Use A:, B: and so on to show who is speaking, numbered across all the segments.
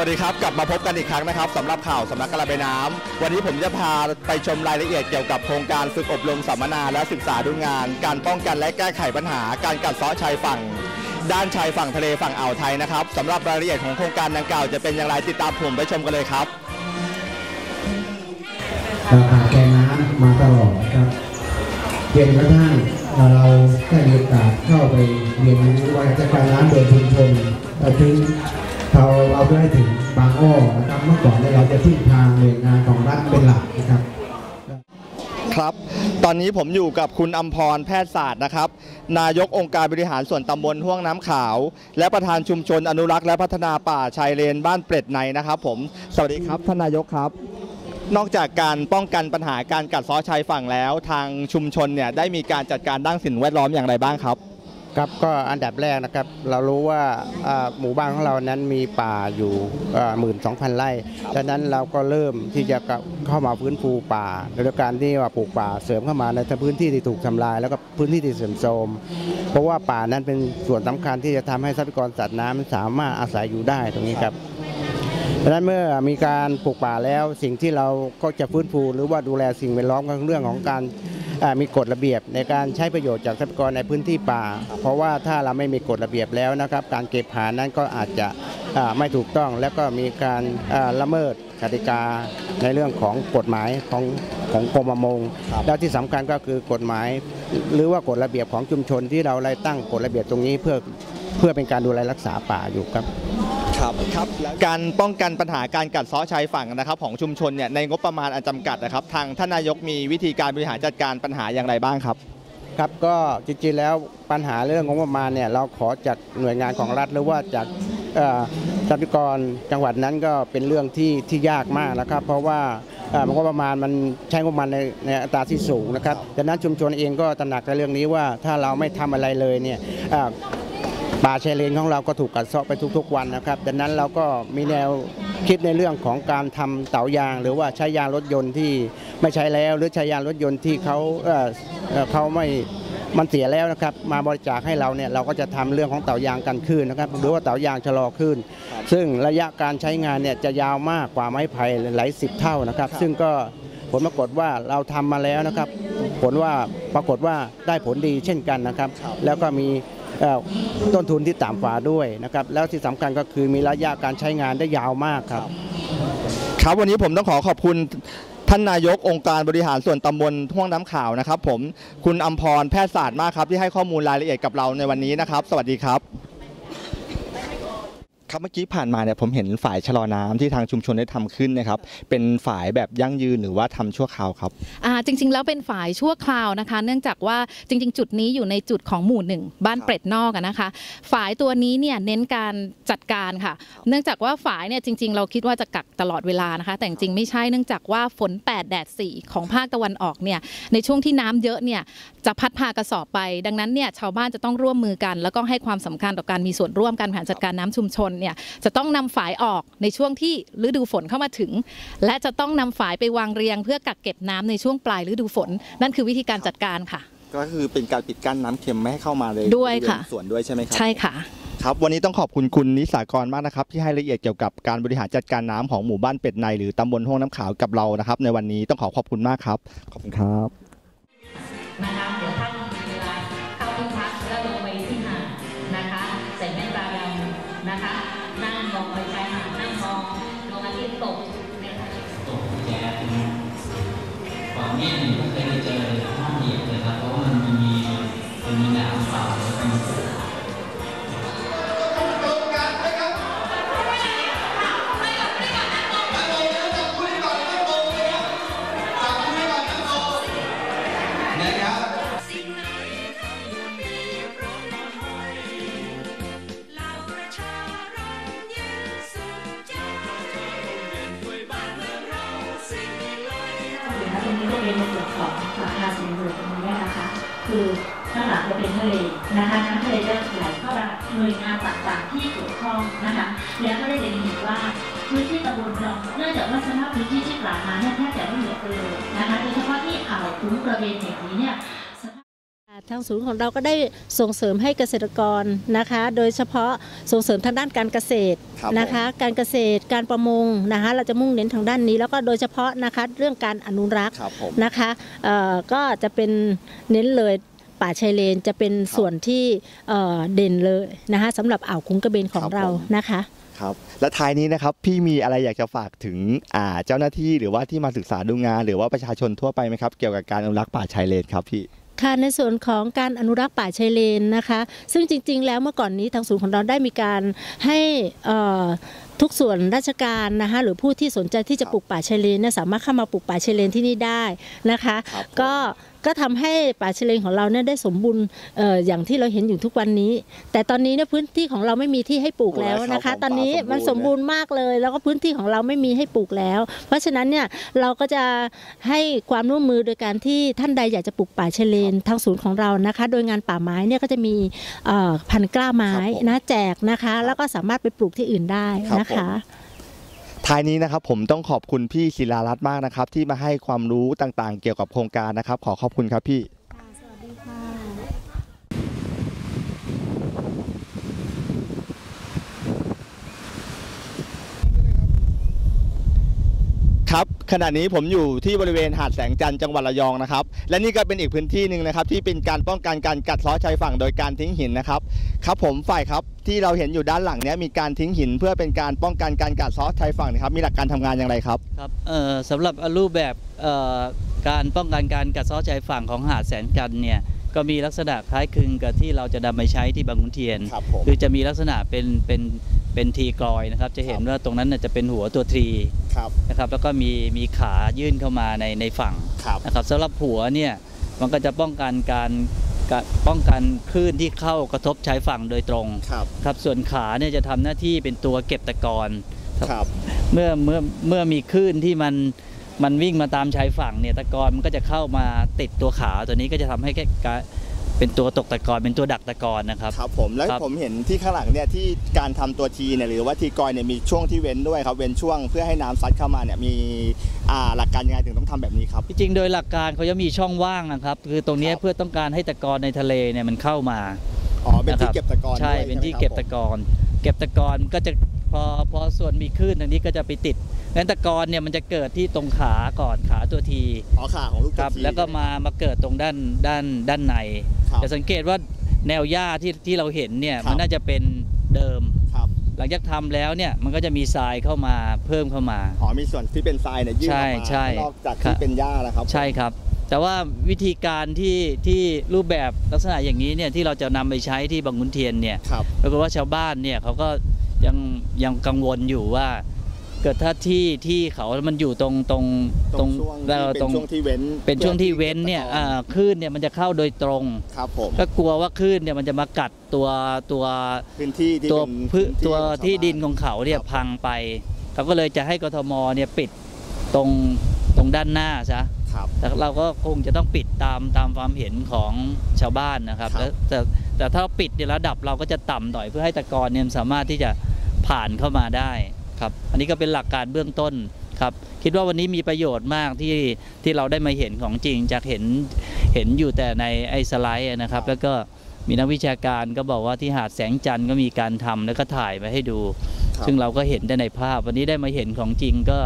A: สวัสดีครับ กลับมาพบกันอีกครั้งนะครับสำหรับข่าวสำนักกระบายน้ำวันนี้ผมจะพาไปชมรายละเอียดเกี่ยวกับโครงการฝึกอบรมสัมมนาและศึกษาดูงาน การป้องกันและแก้ไขปัญหา การกัดเซาะชายฝั่ง ด้านชายฝั่งทะเลฝั่งอ่าวไทยนะครับสำหรับรายละเอียดของโครงการดังกล่าวจะเป็นอย่างไรติดตามผมไปชมกันเลยครับ
B: เราขาดแคลนน้ำมาตลอดนะครับเพียงกระทั่งเราได้มีโอกาสเข้าไปเรียนรู้ว่าจัดการน้ำโดยชุมชน เราเราเราได้ถึงบางอ้อนะครับเมื่อก่อนเนี่ยเราจะพึ่งทางหน่วยงานของรัฐเป็นหลักนะครับ
A: ครับ ตอนนี้ผมอยู่กับคุณอัมพรแพทย์ศาสตร์นะครับ นายกองค์การบริหารส่วนตำบลห่วงน้ำขาว และประธานชุมชนอนุรักษ์และพัฒนาป่าชายเลนบ้านเปร็ดในนะครับ ผม สวัสดีครับท่านนายกครับ นอกจากการป้องกันปัญหาการกัดเซาะชายฝั่งแล้ว ทางชุมชนเนี่ยได้มีการจัดการด้านสิ่งแวดล้อมอย่างไรบ้างครับ
C: ครับก็อันดับแรกนะครับเรารู้ว่าหมู่บ้านของเรานั้นมีป่าอยู่หมื่นสองพันไร่ฉะนั้นเราก็เริ่มที่จะเข้ามาฟื้นฟูป่าโดยการที่ว่าปลูกป่าเสริมเข้ามาในพื้นที่ที่ถูกทำลาย แล้วก็พื้นที่ที่เสื่อมโทรมเพราะว่าป่านั้นเป็นส่วนสำคัญที่จะทำให้ทรัพยากรสัตว์น้ำสามารถอาศัยอยู่ได้ตรงนี้ครับดังนั้นเมื่อมีการปลูกป่าแล้วสิ่งที่เราก็จะฟื้นฟูหรือว่าดูแลสิ่งแวดล้อมก็เรื่องของการ มีกฎระเบียบในการใช้ประโยชน์จากทรัพยากรในพื้นที่ป่า เพราะว่าถ้าเราไม่มีกฎระเบียบแล้วนะครับ การเก็บหานั้นก็อาจจะอ่าไม่ถูกต้องแล้วก็มีการอ่าละเมิดกติกาในเรื่องของกฎหมายของของกรมประมง
A: ครับ
C: แล้วที่สำคัญก็คือกฎหมาย หรือว่ากฎระเบียบของชุมชนที่เราได้ตั้งกฎระเบียบตรงนี้เพื่อเพื่อเป็นการดูแลรักษาป่าอยู่ครับ
A: ครับครับการป้องกันปัญหาการกัดเซาะชายฝั่งนะครับของชุมชนเนี่ยในงบประมาณอันจำกัดนะครับ ทางท่านนายกมีวิธีการบริหารจัดการปัญหาอย่างไรบ้างครับ
C: ครับก็จริงๆแล้วปัญหาเรื่องงบประมาณเนี่ยเราขอจากหน่วยงานของรัฐหรือว่าจากเอ่อทรัพยากรจังหวัดนั้นก็เป็นเรื่องที่ที่ยากมากนะครับ เพราะว่าเอ่องบประมาณมันใช้งบประมาณในในอัตราที่สูงนะครับดังนั้นชุมชนเองก็ตระหนักในเรื่องนี้ว่าถ้าเราไม่ทำอะไรเลยเนี่ยเอ่อ ป่าชายเลนของเราก็ถูกกัดเซาะไปทุกๆวันนะครับดังนั้นเราก็มีแนวคิดในเรื่องของการทำเตายาง หรือว่าใช้ยางรถยนต์ที่ไม่ใช้แล้ว หรือใช้ยางรถยนต์ที่เขาเออเขาไม่มันเสียแล้วนะครับมาบริจาคให้เราเนี่ยเราก็จะทำเรื่องของเต่ายางกันคลื่นนะครับหรือว่าเต่ายางชะลอคลื่นซึ่งระยะการใช้งานเนี่ยจะยาวมากกว่าไม้ไผ่หลายสิบเท่านะครับ ซึ่งก็ผลปรากฏว่าเราทำมาแล้วนะครับ ผลว่าปรากฏว่าได้ผลดีเช่นกันนะครับ แล้วก็มี ต้นทุนที่ต่ำกว่าด้วยนะครับแล้วที่สำคัญก็คือมีระยะการใช้งานได้ยาวมากครับ
A: ครับวันนี้ผมต้องขอขอบคุณท่านนายกองค์การบริหารส่วนตำบลท่วงน้ำขาวนะครับ ผมคุณอมพรแพทย์ศาสตร์มากครับที่ให้ข้อมูลรายละเอียดกับเราในวันนี้นะครับ สวัสดีครับ ครับเมื่อกี้ผ่านมาเนี่ยผมเห็นฝ่ายชะลอน้ำที่ทางชุมชนได้ทำขึ้นนะครับ เป็นฝ่ายแบบยั่งยืนหรือว่าทำชั่วคราวครับ
D: อ่าจริง ๆ แล้วเป็นฝ่ายชั่วคราวนะคะ เนื่องจากว่าจริง ๆ จุดนี้อยู่ในจุดของหมู่หนึ่งบ้านเปร็ดนอกนะคะฝ่ายตัวนี้เนี่ยเน้นการจัดการค่ะ เนื่องจากว่าฝ่ายเนี่ยจริง ๆ เราคิดว่าจะกักตลอดเวลานะคะ แต่จริงไม่ใช่เนื่องจากว่าฝน 8 แดด 4 ของภาคตะวันออกเนี่ยในช่วงที่น้ำเยอะเนี่ยจะพัดพากระสอบไป ดังนั้นเนี่ยชาวบ้านจะต้องร่วมมือกัน แล้วก็ให้ความสำคัญต่อการมีส่วนร่วมการบริหารจัดการน้ำชุมชนเนี่ยจะต้องนำฝายออกในช่วงที่ฤดูฝนเข้ามาถึง และจะต้องนำฝายไปวางเรียง เพื่อกักเก็บน้ำในช่วงปลายฤดูฝน นั่นคือวิธีการจัดการค่ะ
A: ก็คือเป็นการปิดกั้นน้ำเค็มไม่ให้เข้ามาเลย
D: ด้วยค่ะ
A: บริเวณสวนด้วยใช่ไหมครั
D: ใช่ค่ะ
A: ครับวันนี้ต้องขอบคุณคุณนิสากรมากนะครับ ที่ให้รายละเอียดเกี่ยวกับการบริหารจัดการน้ำของหมู่บ้านเป็ดใน หรือตำบลห้วงน้ำขาวกับเรานะครับ ในวันนี้ต้องขอขอบคุณมากครับ ขอบคุณครับ
E: ก่อน
F: เนี่ยผมก็เคยไปเจอห้องเหยียบเลยครับเพราะว่ามันมีมันมีน้ำเปล่าแล้วก็มี
G: ถึ คือข้างหลังจะเป็นทะเลนะคะน้ำทะเลจะไหลเข้ามาหน่วยงานต่างๆที่เกี่ยวข้องนะคะ แล้วก็ได้เห็นเห็นว่าพื้นที่ตำบลเราเนื่องจากว่าสภาพพื้นที่ที่ปราวมาเนี่ยแทบจะไม่เหลือเลยนะคะโดยเฉพาะที่อ่าวคุ้งกระเบนแห่งนี้เนี่ย
H: ทางศูนย์ของเราก็ได้ส่งเสริมให้เกษตรกรนะคะ โดยเฉพาะส่งเสริมทางด้านการเกษตร
A: ครับ
H: นะคะ การเกษตรการประมงนะคะ เราจะมุ่งเน้นทางด้านนี้ แล้วก็โดยเฉพาะนะคะเรื่องการอนุรักษ์
A: ครับผม
H: นะคะเอ่อก็จะเป็นเน้นเลยป่าชายเลนจะเป็นส่วนที่เอ่อเด่นเลยนะคะสำหรับอ่าวคุ้งกระเบนของ
A: ครับ
H: เรา
A: ผม
H: นะคะ
A: ครับและท้ายนี้นะครับพี่มีอะไรอยากจะฝากถึงอ่าเจ้าหน้าที่หรือว่าที่มาศึกษาดูงาน หรือว่าประชาชนทั่วไปไหมครับเกี่ยวกับการอนุรักษ์ป่าชายเลนครับพี่
H: ค่ะในส่วนของการอนุรักษ์ป่าชายเลนนะคะ ซึ่งจริง ๆ แล้วเมื่อก่อนนี้ทางศูนย์ของเราได้มีการให้เอ่อทุกส่วนราชการนะคะหรือผู้ที่สนใจที่จะปลูกป่าชายเลนเนี่ยสามารถเข้ามาปลูกป่าชายเลนที่นี่ได้นะคะ
A: ครับผม
H: ก็ ก็ทำให้ป่าชายเลนของเราเนี่ยได้สมบูรณ์เอ่ออย่างที่เราเห็นอยู่ทุกวันนี้ แต่ตอนนี้เนี่ยพื้นที่ของเราไม่มีที่ให้ปลูกแล้วนะคะ ตอนนี้มันสมบูรณ์มากเลย แล้วก็พื้นที่ของเราไม่มีให้ปลูกแล้ว เพราะฉะนั้นเนี่ยเราก็จะให้ความร่วมมือโดยการที่ท่านใดอยากจะปลูกป่าชายเลนทางศูนย์ของเรานะคะ โดยงานป่าไม้เนี่ยก็จะมีเอ่อพันธุ์กล้าไม้นะแจกนะคะ แล้วก็สามารถไปปลูกที่อื่นได้นะคะ
A: ท้ายนี้นะครับผมต้องขอบคุณพี่ศิลารัตน์มากนะครับที่มาให้ความรู้ต่างๆ เกี่ยวกับโครงการนะครับ ขอขอบคุณครับพี่ ครับ ขณะนี้ผมอยู่ที่บริเวณหาดแสงจันทร์จังหวัดระยองนะครับ และนี่ก็เป็นอีกพื้นที่หนึ่งนะครับ ที่เป็นการป้องกันการกัดเซ้อชายฝั่งโดยการทิ้งหินนะครับ ครับผมฝ่ายครับที่เราเห็นอยู่ด้านหลังเนี้ยมีการทิ้งหิน เพื่อเป็นการป้องกันการกัดเซ้อชายฝั่งนะครับ มีหลักการทำงานอย่างไรครับ
I: ครับเอ่อสำหรับรูปแบบเอ่อการป้องกันการกัดเซ้อชายฝั่งของหาดแสนจันทร์เนี่ยก็มีลักษณะคล้ายคลึงกับที่เราจะนำไปใช้ที่บางขุนเทียน
A: ครับผม
I: คือจะมีลักษณะเป็นเป็น เป็นทีกรอยนะครับ จะเห็นว่าตรงนั้นน่ะจะเป็นหัวตัวที
A: ครับ
I: นะครับแล้วก็มีมีขายื่นเข้ามาในในฝั่ง
A: ครับ
I: นะครับสำหรับหัวเนี่ยมันก็จะป้องกันการการป้องกันคลื่นที่เข้ากระทบชายฝั่งโดยตรง
A: ครับ
I: ครับส่วนขาเนี่ยจะทำหน้าที่เป็นตัวเก็บตะกอน
A: ครับ
I: เมื่อเมื่อเมื่อมีคลื่นที่มันมันวิ่งมาตามชายฝั่งเนี่ยตะกอนมันก็จะเข้ามาติดตัวขาตัวนี้ก็จะทำให้แค่กะ เป็นตัวตกตะกอนเป็นตัวดักตะกอนนะครับ
A: ครับผมแล้ว
I: ครับ
A: ผมเห็นที่ข้างหลังเนี่ยที่การทำตัวทีเนี่ยหรือว่าทีกอยเนี่ยมีช่วงที่เว้นด้วยครับเว้นช่วงเพื่อให้น้ำซัดเข้ามาเนี่ยมีอ่าหลักการยังไงถึงต้องทำแบบนี้ครับ
I: ที่จริงโดยหลักการเขาจะมีช่องว่างนะครับ คือตรงเนี้ย
A: ครับ
I: เพื่อต้องการให้ตะกอนในทะเลเนี่ยมันเข้ามา
A: อ๋อเป็นที่
I: นะครับ
A: เก็บตะกอน
I: ใช่
A: ด้วย
I: เป็นที่
A: ใช่ไหม
I: เก็บ
A: ครั
I: ตะกอนเก็บตะกอนก็จะพอพอส่วนมีคลื่นตรงนี้ก็จะไปติด งั้นตะกอนเนี่ยมันจะเกิดที่ตรงขาก่อนขาตัวที
A: อ๋อขาของลูก
I: ค
A: ตัว
I: รับ
A: ที
I: แล้วก็มามาเกิดตรงด้านด้านด้านใน
A: ครับ
I: จะสังเกตว่าแนวหญ้าที่ที่เราเห็นเนี่ย
A: ครับ
I: มันน่าจะเป็นเดิม
A: ครับ
I: หลังจากทำแล้วเนี่ยมันก็จะมีทรายเข้ามาเพิ่มเข้ามา
A: อ๋อมีส่วนที่เป็นทรายเนี่ยยื่นอ
I: ใช่
A: อกมา
I: ใช่
A: นอกจาก
I: ครั
A: ที่
I: บ
A: เป็นหญ้าแล้วครับ
I: ใช่ครับ แต่ว่าวิธีการที่ที่รูปแบบลักษณะอย่างนี้เนี่ยที่เราจะนำไปใช้ที่บางขุนเทียนเนี่ย
A: ครับ
I: ปรากฏว่าชาวบ้านเนี่ยเขาก็ยังยังกังวลอยู่ว่า เกิดถ้าที่ที่เขามันอยู่ตรงตรง
A: ตรงช่วง
I: เอ่อ
A: ที่เป็นช่วงที่เว้น
I: เป็นช่วงที่เว้นเนี่ย
A: พื่อ
I: อ่าคลื่นเนี่ยมันจะเข้าโดยตรง
A: ครับผม
I: ก็กลัวว่าคลื่นเนี่ยมันจะมากัดตัวตัว
A: พื้นที่ที่
I: ตัว
A: เป็น
I: พืช
A: พื้น
I: ตัว
A: ของชาว
I: ที่ดิน
A: บ้า
I: ของเขาเนี่ย
A: ครับ
I: พังไปเขาก็เลยจะให้กทมเนี่ยปิดตรงตรงด้านหน้าซะ
A: ครับ
I: แต่เราก็คงจะต้องปิดตามตามความเห็นของชาวบ้านนะครับ
A: ครับ
I: แล้วแต่แต่ถ้าปิดในระดับเราก็จะต่ำหน่อยเพื่อให้ตะกอนเนี่ยสามารถที่จะผ่านเข้ามาได้ ครับ อันนี้ก็เป็นหลักการเบื้องต้นครับ คิดว่าวันนี้มีประโยชน์มากที่ที่เราได้มาเห็นของจริง จากเห็นเห็นอยู่แต่ในไอ้สไลด์นะครับ แล้วก็มีนักวิชาการก็บอกว่าที่หาดแสงจันทร์ก็มีการทำแล้วก็ถ่ายมาให้ดู
A: ครับ
I: ซึ่งเราก็เห็นได้ในภาพ วันนี้ได้มาเห็นของจริงก็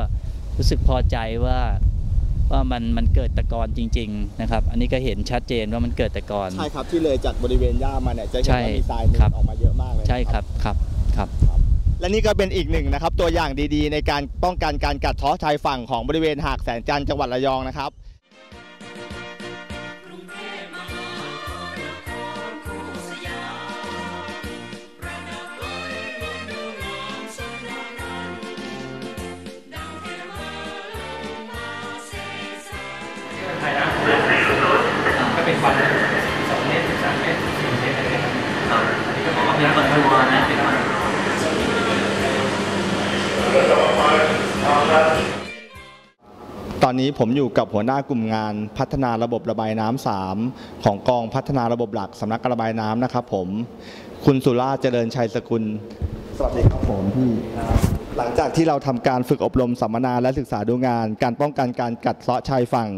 I: รู้สึกพอใจว่าว่ามันมันเกิดตะกอนจริง ๆ นะครับ อันนี้ก็เห็นชัดเจนว่ามันเกิดตะกอน
A: ใช่ครับที่เลยจากบริเวณหญ้ามาเนี่ยจะเห็น
I: ใช่
A: ว่ามีทรายหนึ่
I: ครับ
A: งออกมาเยอะมากเลย
I: ใช่ครับครับครับ
A: และนี่ก็เป็นอีกหนึ่งนะครับตัวอย่างดีๆ ในการป้องกันการกัดเท้อชายฝั่งของบริเวณหาดแสนจันทร์จังหวัดระยองนะครับ
F: ก็เป็นความสองเมตรสามเมตรสี่เมตรอะไรเงี้ยครับอันนี้ก็บอกว่าเป็นคนตัวนะเป็นคน
A: ต อนนี้ผมอยู่กับหัวหน้ากลุ่มงานพัฒนาระบบระบายน้ำสามของกองพัฒนาระบบหลักสำนักระบายน้ำนะครับผมคุณสุราเจริญชัยสกุล สวัสดีครับผมพี่หลังจากที่เราทำการฝึกอบรมสัมมนาและศึกษาดูงาน การป้องกันการกัดเซาะชายฝั่ง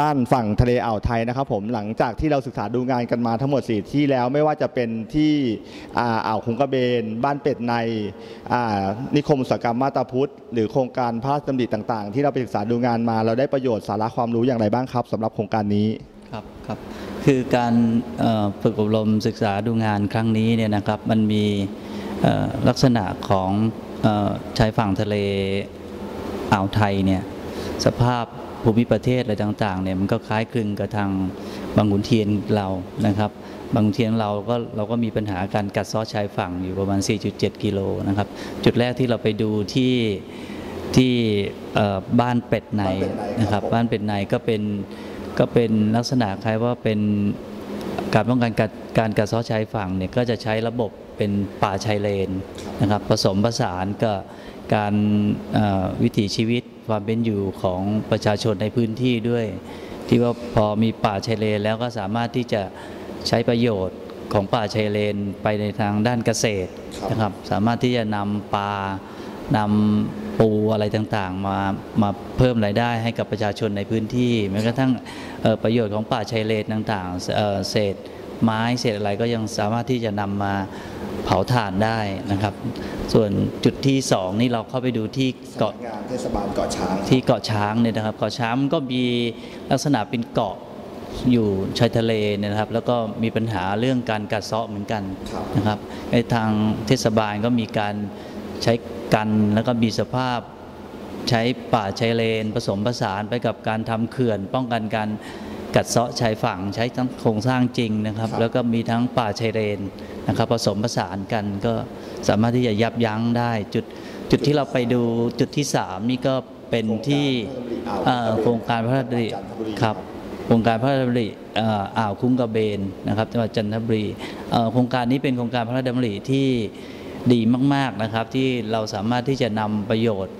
A: ด้านฝั่งทะเลอ่าวไทยนะครับผมหลังจากที่เราศึกษาดูงานกันมาทั้งหมด 4 ที่แล้วไม่ว่าจะเป็นที่อ่าอ่าวคุงกระเบน บ้านเป็ดในอ่านิคมอุตสาหกรรมมาตาพุทธหรือโครงการพระราชดำริต่างๆ ที่เราไปศึกษาดูงานมา เราได้ประโยชน์สาระความรู้อย่างไรบ้างครับสำหรับโครงการนี้
I: ครับครับคือการฝึกอบรมศึกษาดูงานครั้งนี้เนี่ยนะครับมันมีลักษณะของอชายฝั่งทะเลอ่าวไทยเนี่ยสภาพ ภูมิประเทศอะไรต่างๆเนี่ยมันก็คล้ายคลึงกับทางบางขุนเทียนเรานะครับ บางขุนเทียนเราก็เราก็มีปัญหาการกัดเซ้อชายฝั่งอยู่ประมาณ 4.7 กิโลนะครับ จุดแรกที่เราไปดูที่ที่บ้านเป็ดใน
A: นะ
I: ครับ บ้านเป็ดในก็เป็นก็เป็นลักษณะคล้ายว่าเป็นการป้องกันการการกัดเซ้อชายฝั่งเนี่ยก็จะใช้ระบบเป็นป่าชายเลนนะครับ ผสมผสานกับการวิถีชีวิต ความเป็นอยู่ของประชาชนในพื้นที่ด้วย ที่ว่าพอมีป่าชายเลนแล้วก็สามารถที่จะใช้ประโยชน์ของป่าชายเลนไปในทางด้านเกษตรนะครับ สามารถที่จะนำปลานำปูอะไรต่างๆ มามาเพิ่มรายได้ให้กับประชาชนในพื้นที่แม้กระทั่งประโยชน์ของป่าชายเลนต่างๆเอ่อเศษไม้เศษอะไรก็ยังสามารถที่จะนำมา เผาถ่านได้นะครับ ส่วนจุดที่สองนี่เราเข้าไปดูที่เกาะ
A: งานเทศบาลเกาะช้าง
I: ที่เกาะช้างเนี่ยนะครับเกาะช้างมันก็มีลักษณะเป็นเกาะอยู่ชายทะเลเนี่ยนะครับ แล้วก็มีปัญหาเรื่องการกัดเซาะเหมือนกัน
A: ครับ
I: นะครับในทางเทศบาลก็มีการใช้กันแล้วก็มีสภาพใช้ป่าชายเลน ผสมผสานไปกับการทำเขื่อน ป้องกันการกัดเซาะชายฝั่งใช้ทั้งโครงสร้างจริงนะครับ
A: ครับ
I: แล้วก็มีทั้งป่าชายเลน นะครับผสมผสานกันก็สามารถที่จะยับยั้งได้ จุดจุดที่เราไปดูจุดที่สามนี่ก็เป็นที่เอ่อโครงการพระราชดำริ
A: จันทบุรี
I: ครับโครงการพระราชดำริเอ่ออ่าวคุ้งกระเบนนะครับจังหวัดจันทบุรีเอ่อโครงการนี้เป็นโครงการพระราชดำริที่ดีมากๆนะครับ ที่เราสามารถที่จะนำประโยชน์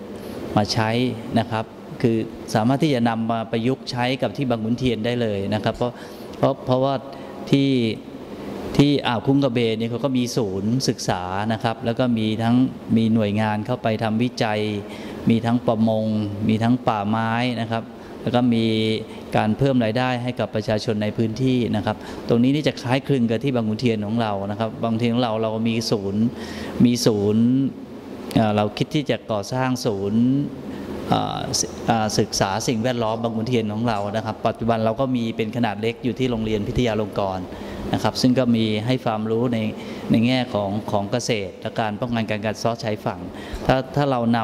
I: มาใช้นะครับ คือสามารถที่จะนำมาประยุกต์ใช้กับที่บางขุนเทียนได้เลยนะครับ เพราะเพราะเพราะว่าที่ ที่อ่าวคุ้งกระเบนเนี่ยเขาก็มีศูนย์ศึกษานะครับ แล้วก็มีทั้งมีหน่วยงานเข้าไปทำวิจัย มีทั้งประมง มีทั้งป่าไม้นะครับ แล้วก็มีการเพิ่มรายได้ให้กับประชาชนในพื้นที่นะครับ ตรงนี้นี่จะคล้ายคลึงกับที่บางขุนเทียนของเรานะครับบางขุนเทียนของเราเรามีศูนย์มีศูนย์เราคิดที่จะก่อสร้างศูนย์ศึกษาสิ่งแวดล้อมบางขุนเทียนของเรานะครับ ปัจจุบันเราก็มีเป็นขนาดเล็กอยู่ที่โรงเรียนพิทยาลงกรณ์ นะครับ ซึ่งก็มีให้ความรู้ในในแง่ของของเกษตรและการป้องกันการกัดเซาะชายฝั่ง ถ้าถ้าเราน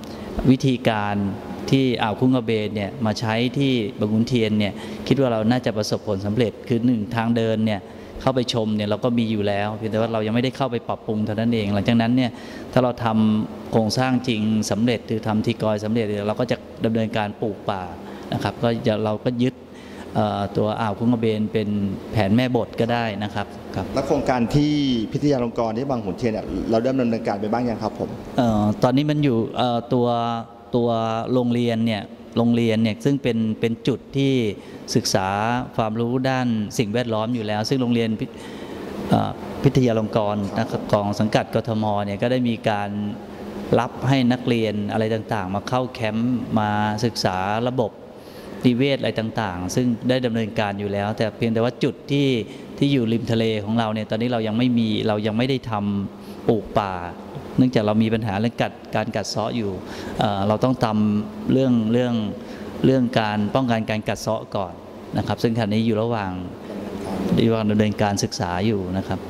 I: ำวิธีการที่อ่าวคุ้งกระเบนเนี่ยมาใช้ที่บางขุนเทียนเนี่ยคิดว่าเราน่าจะประสบผลสำเร็จคือหนึ่งทางเดินเนี่ยเข้าไปชมเนี่ยเราก็มีอยู่แล้วเพียงแต่ว่าเรายังไม่ได้เข้าไปปรับปรุงเท่านั้นเอง หลังจากนั้นเนี่ยถ้าเราทำโครงสร้างจริงสำเร็จ หรือทำทีกอยสำเร็จเราก็จะดำเนินการปลูกป่านะครับก็เราก็ยึด ตัวอ่าวคุ้งกระเบนเป็นแผนแม่บทก็ได้นะครับครับ
A: และโครงการที่พิทยาลงกรณ์ที่บางขุนเทียนเนี่ยเราเริ่มดำเนินการไปบ้างยังครับผม
I: เอ่อตอนนี้มันอยู่เอ่อตัวตัวโรงเรียนเนี่ยโรงเรียนเนี่ยซึ่งเป็นเป็นจุดที่ศึกษาความรู้ด้านสิ่งแวดล้อมอยู่แล้ว ซึ่งโรงเรียนพิเอ่อพิทยาลงกรณ์นะครับของสังกัดกทมเนี่ยก็ได้มีการรับให้นักเรียนอะไรต่างๆ มาเข้าแคมป์มาศึกษาระบบ นิเวศอะไรต่างๆ ซึ่งได้ดำเนินการอยู่แล้ว แต่เพียงแต่ว่าจุดที่ที่อยู่ริมทะเลของเราเนี่ยตอนนี้เรายังไม่มีเรายังไม่ได้ทำปลูกป่า เนื่องจากเรามีปัญหาเรื่องกัดการกัดเซาะอยู่เอ่อเราต้องทำเรื่องเรื่องเรื่องการป้องกันการกัดเซาะก่อนนะครับ ซึ่งขณะนี้อยู่ระหว่างระหว่างดำเนินการศึกษาอยู่นะครับ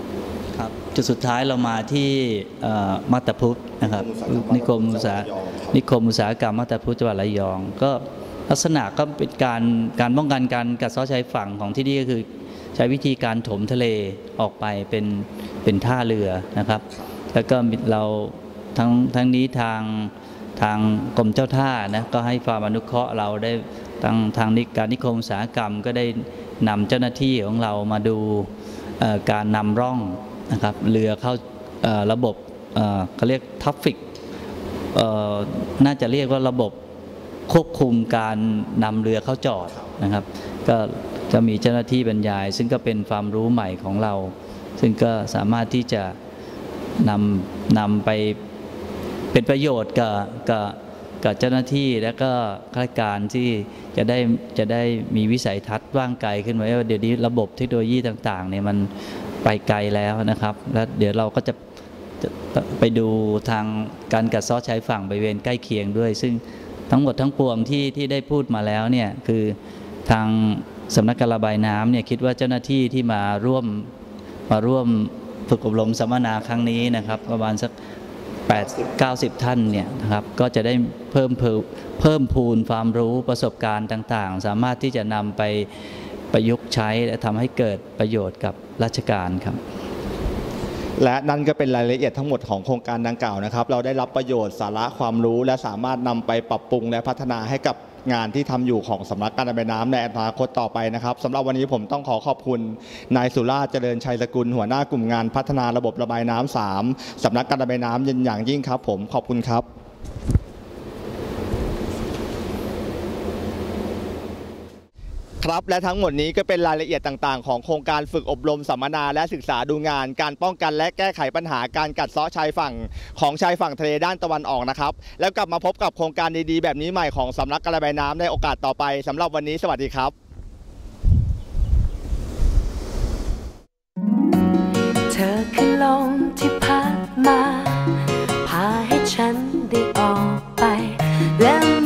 I: ครับจุดสุดท้ายเรามาที่เอ่อมาตาพุทธนะครับนิคมอุตสาหนิคมอุตสาหกรรมมาตาพุทธจังหวัดระยองก็ ลักษณะก็เป็นการการป้องกันการกัดเซาะชายฝั่งของที่นี่ก็คือใช้วิธีการถมทะเลออกไปเป็นเป็นท่าเรือนะครับ แล้วก็เราทั้งทั้งนี้ทางทางกรมเจ้าท่านะก็ให้ความอนุเคราะห์เราได้ทางทางนิการนิคมอุตสาหกรรมก็ได้นำเจ้าหน้าที่ของเรามาดูการนำร่องนะครับเรือเข้าระบบอ่อเขาเรียก traffic น่าจะเรียกว่าระบบ ควบคุมการนำเรือเข้าจอดนะครับ ก็จะมีเจ้าหน้าที่บรรยาย ซึ่งก็เป็นความรู้ใหม่ของเรา ซึ่งก็สามารถที่จะนำนำไปเป็นประโยชน์กับกับกับเจ้าหน้าที่และก็ข้าราชการที่จะได้จะได้มีวิสัยทัศน์ว่างไกลขึ้นไว้ว่าเดี๋ยวนี้ระบบเทคโนโลยีต่างๆเนี่ยมันไปไกลแล้วนะครับ แล้วเดี๋ยวเราก็จะจะไปดูทางการกัดเซ้อชายฝั่งบริเวณใกล้เคียงด้วย ซึ่ง ทั้งหมดทั้งปวงที่ที่ได้พูดมาแล้วเนี่ยคือทางสำนักการระบายน้ำเนี่ยคิดว่าเจ้าหน้าที่ที่มาร่วมมาร่วมฝึกอบรมสัมมนาครั้งนี้นะครับ ประมาณสัก 8 90 ท่านเนี่ยนะครับก็จะได้เพิ่มเพิ่มเพิ่มพูนความรู้ประสบการณ์ต่างๆ สามารถที่จะนำไปประยุกต์ใช้และทำให้เกิดประโยชน์กับราชการครับ
A: และนั่นก็เป็นรายละเอียดทั้งหมดของโครงการดังกล่าวนะครับ เราได้รับประโยชน์สาระความรู้ และสามารถนำไปปรับปรุงและพัฒนาให้กับงานที่ทำอยู่ของสำนักการระบายน้ำในอนาคตต่อไปนะครับสำหรับวันนี้ผมต้องขอขอบคุณนายสุราเจริญชัยสกุล หัวหน้ากลุ่มงานพัฒนาระบบระบายน้ำสามสำนักการระบายน้ำอย่างยิ่งครับ ผมขอบคุณครับ ครับและทั้งหมดนี้ก็เป็นรายละเอียดต่างๆ ของโครงการฝึกอบรมสัมมนาและศึกษาดูงาน การป้องกันและแก้ไขปัญหาการกัดเซาะชายฝั่งของชายฝั่งทะเลด้านตะวันออกนะครับ แล้วกลับมาพบกับโครงการดีๆ แบบนี้ใหม่ของสำนักกระบายน้ำในโอกาสต่อไปสำหรับวันนี้สวัสดีครับ
J: เธอคือลมที่พัดมา พาให้ฉันได้ออกไปและ